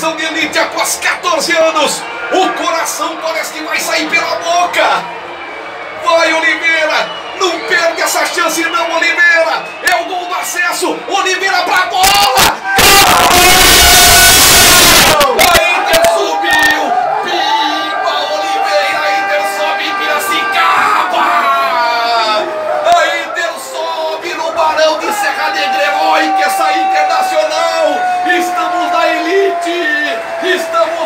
divisão de elite após 14 anos. O coração parece que vai sair pela boca. Vai, Oliveira! Não perde essa chance, não, Oliveira! É o gol do acesso! Oliveira pra bola! A Inter subiu! Pimba, Oliveira! A Inter sobe em Piracicaba! A Inter sobe no Barão de Serra Negra! Estamos